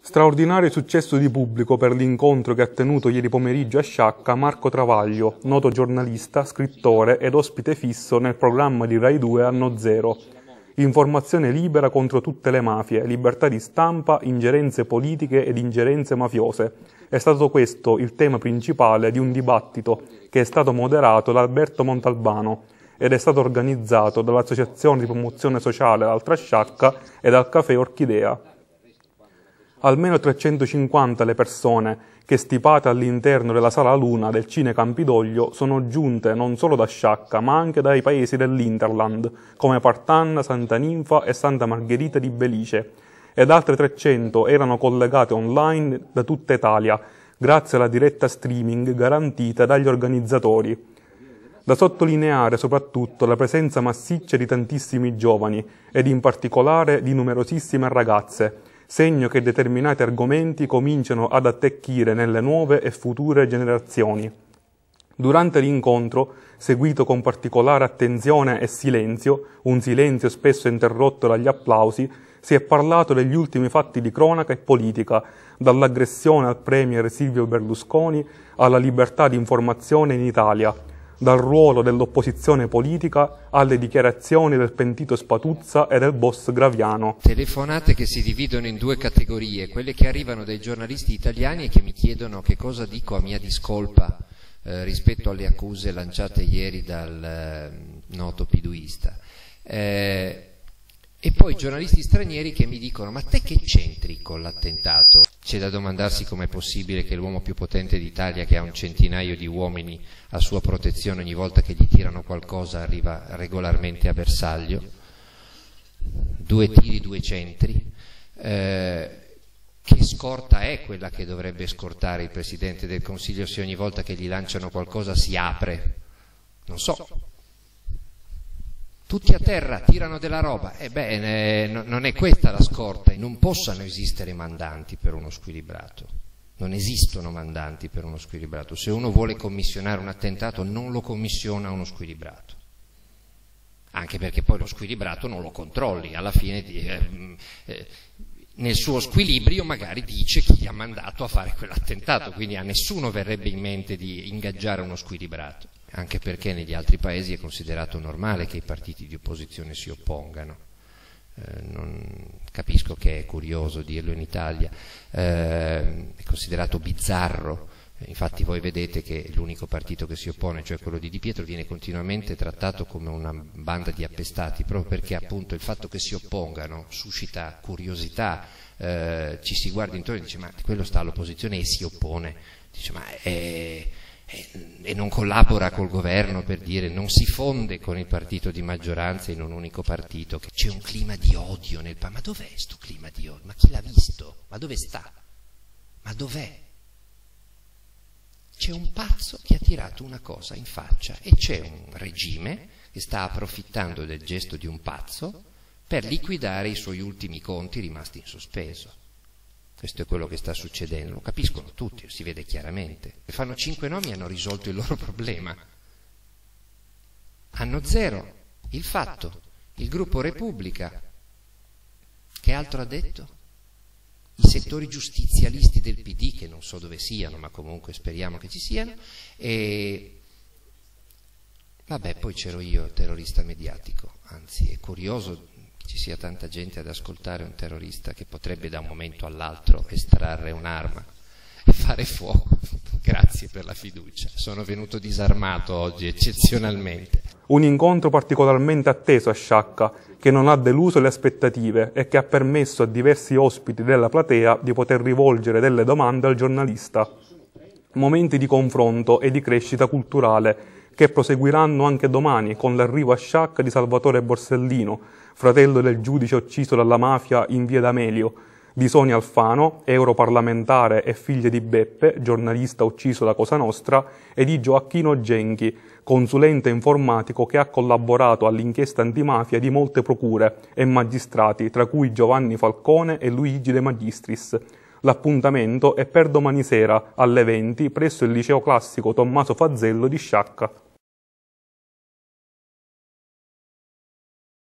Straordinario successo di pubblico per l'incontro che ha tenuto ieri pomeriggio a Sciacca Marco Travaglio, noto giornalista, scrittore ed ospite fisso nel programma di Rai 2 Anno Zero. Informazione libera contro tutte le mafie, libertà di stampa, ingerenze politiche ed ingerenze mafiose. È stato questo il tema principale di un dibattito che è stato moderato da Alberto Montalbano ed è stato organizzato dall'Associazione di Promozione Sociale L'Altra Sciacca e dal Caffè Orchidea almeno 350 le persone che stipate all'interno della Sala Luna del Cine Campidoglio sono giunte non solo da Sciacca ma anche dai paesi dell'Interland come Partanna, Santa Ninfa e Santa Margherita di Belice ed altre 300 erano collegate online da tutta Italia grazie alla diretta streaming garantita dagli organizzatori. Da sottolineare soprattutto la presenza massiccia di tantissimi giovani ed in particolare di numerosissime ragazze segno che determinati argomenti cominciano ad attecchire nelle nuove e future generazioni. Durante l'incontro, seguito con particolare attenzione e silenzio, un silenzio spesso interrotto dagli applausi, si è parlato degli ultimi fatti di cronaca e politica, dall'aggressione al premier Silvio Berlusconi alla libertà di informazione in Italia, dal ruolo dell'opposizione politica alle dichiarazioni del pentito Spatuzza e del boss Graviano. Telefonate che si dividono in due categorie, quelle che arrivano dai giornalisti italiani e che mi chiedono che cosa dico a mia discolpa eh, rispetto alle accuse lanciate ieri dal eh, noto piduista. Eh, e poi giornalisti stranieri che mi dicono ma te che c'entri con l'attentato? C'è da domandarsi com'è possibile che l'uomo più potente d'Italia che ha un centinaio di uomini a sua protezione ogni volta che gli tirano qualcosa arriva regolarmente a bersaglio, due tiri, due centri, eh, che scorta è quella che dovrebbe scortare il Presidente del Consiglio se ogni volta che gli lanciano qualcosa si apre? Non so, tutti a terra, tirano della roba. Ebbene, non è questa la scorta, non possano esistere mandanti per uno squilibrato. Non esistono mandanti per uno squilibrato. Se uno vuole commissionare un attentato non lo commissiona uno squilibrato. Anche perché poi lo squilibrato non lo controlli, alla fine eh, eh, nel suo squilibrio magari dice chi gli ha mandato a fare quell'attentato, quindi a nessuno verrebbe in mente di ingaggiare uno squilibrato anche perché negli altri paesi è considerato normale che i partiti di opposizione si oppongano. Eh, non capisco che è curioso dirlo in Italia, eh, è considerato bizzarro, infatti voi vedete che l'unico partito che si oppone, cioè quello di Di Pietro, viene continuamente trattato come una banda di appestati, proprio perché appunto il fatto che si oppongano suscita curiosità, eh, ci si guarda intorno e dice ma quello sta all'opposizione e si oppone, dice ma è non collabora col governo per dire non si fonde con il partito di maggioranza in un unico partito, che c'è un clima di odio nel ma dov'è questo clima di odio? Ma chi l'ha visto? Ma dove sta? Ma dov'è? C'è un pazzo che ha tirato una cosa in faccia e c'è un regime che sta approfittando del gesto di un pazzo per liquidare i suoi ultimi conti rimasti in sospeso. Questo è quello che sta succedendo, lo capiscono tutti, si vede chiaramente. Fanno cinque nomi e hanno risolto il loro problema. Hanno zero il fatto, il gruppo Repubblica. Che altro ha detto? I settori giustizialisti del PD, che non so dove siano, ma comunque speriamo che ci siano, e vabbè, poi c'ero io, terrorista mediatico, anzi è curioso ci sia tanta gente ad ascoltare un terrorista che potrebbe da un momento all'altro estrarre un'arma e fare fuoco. Grazie per la fiducia. Sono venuto disarmato oggi eccezionalmente. Un incontro particolarmente atteso a Sciacca, che non ha deluso le aspettative e che ha permesso a diversi ospiti della platea di poter rivolgere delle domande al giornalista. Momenti di confronto e di crescita culturale che proseguiranno anche domani con l'arrivo a Sciacca di Salvatore Borsellino, fratello del giudice ucciso dalla mafia in via D'Amelio, di Sonia Alfano, europarlamentare e figlia di Beppe, giornalista ucciso da Cosa Nostra, e di Gioacchino Genchi, consulente informatico che ha collaborato all'inchiesta antimafia di molte procure e magistrati, tra cui Giovanni Falcone e Luigi De Magistris. L'appuntamento è per domani sera alle 20 presso il liceo classico Tommaso Fazzello di Sciacca.